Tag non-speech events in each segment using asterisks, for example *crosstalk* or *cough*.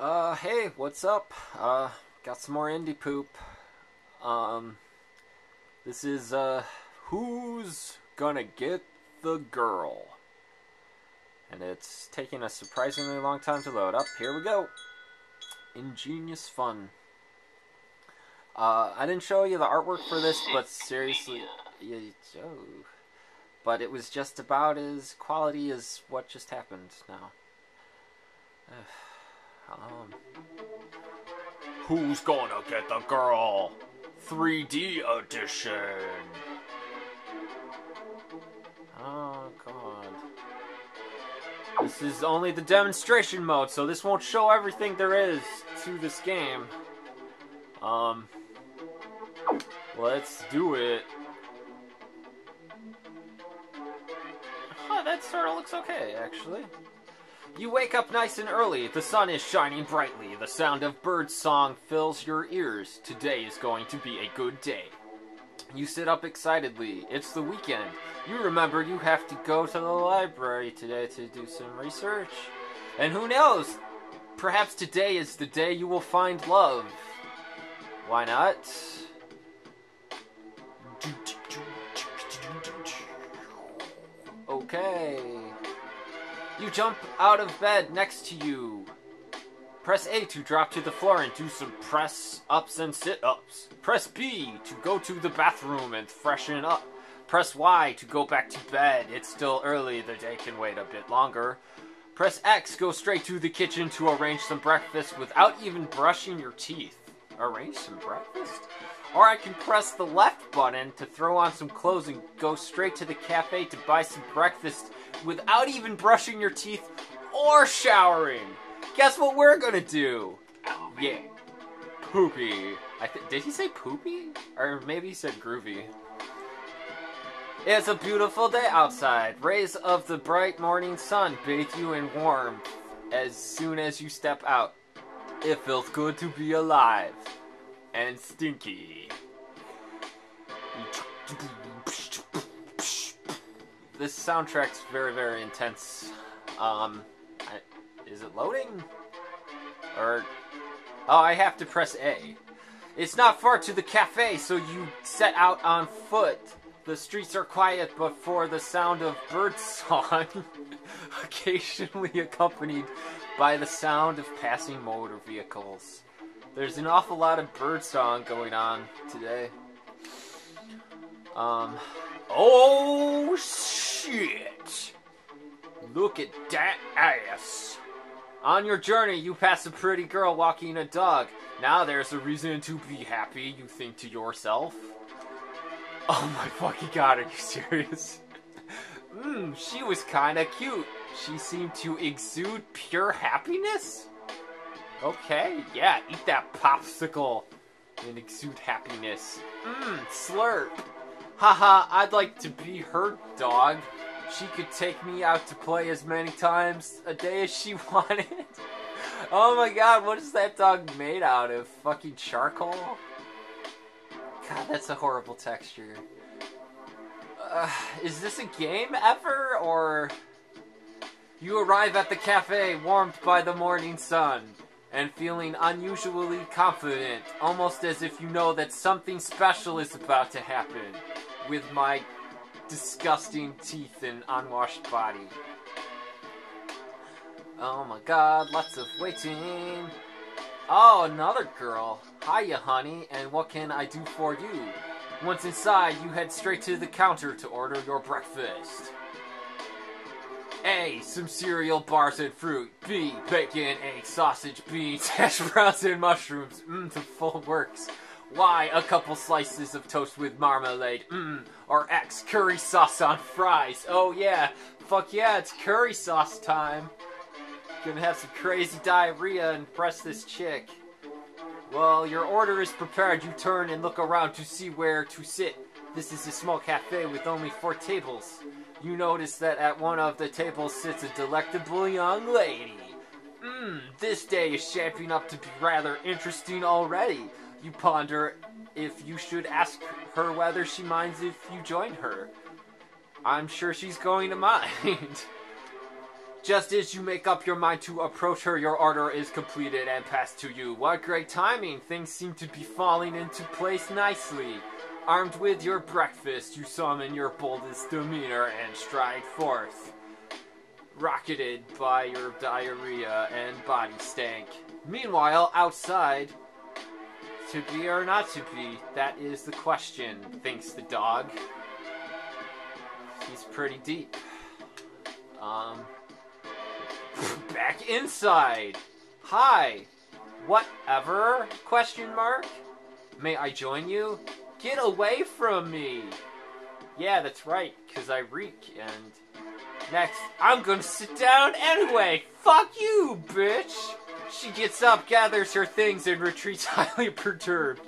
Uh, hey, what's up? Uh, got some more indie poop. Um, this is, uh, Who's Gonna Get the Girl? And it's taking a surprisingly long time to load up. Here we go. Ingenious fun. Uh, I didn't show you the artwork for this, but seriously, oh. but it was just about as quality as what just happened now. Um, who's gonna get the girl? 3D edition. Oh god. This is only the demonstration mode, so this won't show everything there is to this game. Um, let's do it. Huh, that sort of looks okay, actually. You wake up nice and early. The sun is shining brightly. The sound of bird song fills your ears. Today is going to be a good day. You sit up excitedly. It's the weekend. You remember you have to go to the library today to do some research. And who knows? Perhaps today is the day you will find love. Why not? Okay. You jump out of bed next to you. Press A to drop to the floor and do some press ups and sit ups. Press B to go to the bathroom and freshen up. Press Y to go back to bed. It's still early, the day can wait a bit longer. Press X, go straight to the kitchen to arrange some breakfast without even brushing your teeth. Arrange some breakfast? Or I can press the left button to throw on some clothes and go straight to the cafe to buy some breakfast without even brushing your teeth or showering. Guess what we're gonna do? Yeah. Poopy. I th- did he say poopy? Or maybe he said groovy. It's a beautiful day outside. Rays of the bright morning sun bathe you in warmth as soon as you step out. It feels good to be alive. And stinky. This soundtrack's very, very intense. Um, I, is it loading? Or, oh, I have to press A. It's not far to the cafe, so you set out on foot. The streets are quiet but for the sound of birdsong, *laughs* occasionally accompanied by the sound of passing motor vehicles. There's an awful lot of birdsong going on today. Um, oh shit! Look at that ass. On your journey, you pass a pretty girl walking a dog. Now there's a reason to be happy, you think to yourself. Oh my fucking god, are you *laughs* serious? Mmm, she was kinda cute. She seemed to exude pure happiness? Okay, yeah, eat that popsicle and exude happiness. Mmm, slurp. Haha, I'd like to be her dog. She could take me out to play as many times a day as she *laughs* wanted. oh my god, what is that dog made out of? Fucking charcoal? God, that's a horrible texture. Uh, is this a game ever, or... You arrive at the cafe warmed by the morning sun and feeling unusually confident, almost as if you know that something special is about to happen with my disgusting teeth and unwashed body. Oh my god, lots of waiting. Oh, another girl. Hiya, honey, and what can I do for you? Once inside, you head straight to the counter to order your breakfast. A. Some cereal, bars, and fruit. B. Bacon, egg, sausage, beans, *laughs* hash browns, and mushrooms. Mmm, the full works. Y. A couple slices of toast with marmalade. Mmm. Or X. Curry sauce on fries. Oh yeah, fuck yeah, it's curry sauce time. Gonna have some crazy diarrhea and press this chick. Well, your order is prepared. You turn and look around to see where to sit. This is a small cafe with only four tables. You notice that at one of the tables sits a delectable young lady. Mmm, this day is shaping up to be rather interesting already. You ponder if you should ask her whether she minds if you join her. I'm sure she's going to mind. *laughs* Just as you make up your mind to approach her, your order is completed and passed to you. What great timing! Things seem to be falling into place nicely. Armed with your breakfast, you summon your boldest demeanor and stride forth. Rocketed by your diarrhea and body stank. Meanwhile, outside, to be or not to be, that is the question, thinks the dog. He's pretty deep. Um, *laughs* back inside. Hi. Whatever? Question mark. May I join you? Get away from me. Yeah, that's right, cuz I reek and next, I'm to sit down anyway. Fuck you, bitch. She gets up, gathers her things and retreats *laughs* highly perturbed.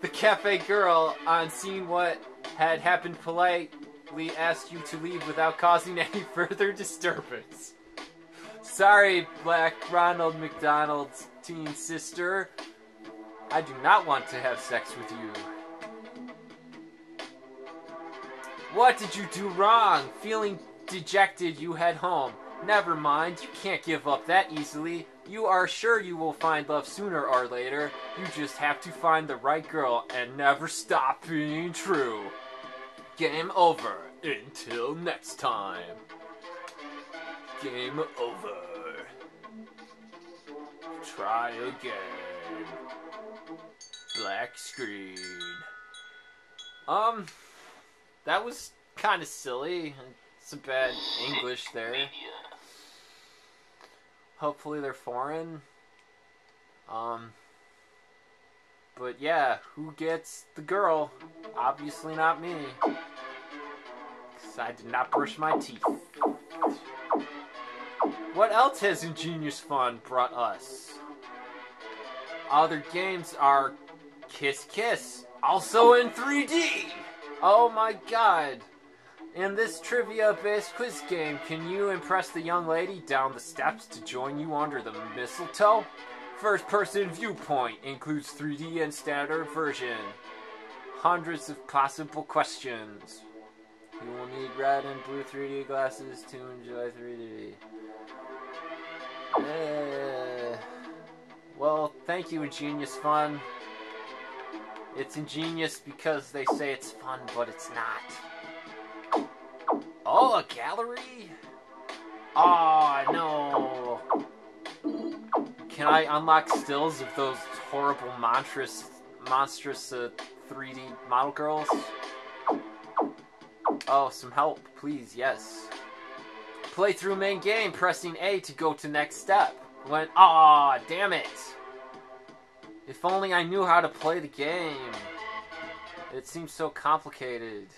The cafe girl, on seeing what had happened politely asked you to leave without causing *laughs* any further disturbance. Sorry, Black Ronald McDonald's teen sister. I do not want to have sex with you. What did you do wrong? Feeling dejected, you head home. Never mind, you can't give up that easily. You are sure you will find love sooner or later. You just have to find the right girl and never stop being true. Game over. Until next time. Game over. Try again. Black screen. Um, that was kind of silly. Some bad English there. Hopefully they're foreign. Um, but yeah, who gets the girl? Obviously not me. Cause I did not brush my teeth. What else has Ingenious Fun brought us? Other games are Kiss Kiss, also in 3D! Oh my god! In this trivia-based quiz game, can you impress the young lady down the steps to join you under the mistletoe? First-person viewpoint includes 3D and standard version. Hundreds of possible questions. You will need red and blue 3D glasses to enjoy 3D. Uh, well, thank you, Ingenious Fun. It's ingenious because they say it's fun, but it's not. Oh, a gallery? Oh, no. Can I unlock stills of those horrible monstrous, monstrous uh, 3D model girls? Oh, some help, please, yes. Play through main game, pressing A to go to next step. When, aw, damn it. If only I knew how to play the game. It seems so complicated.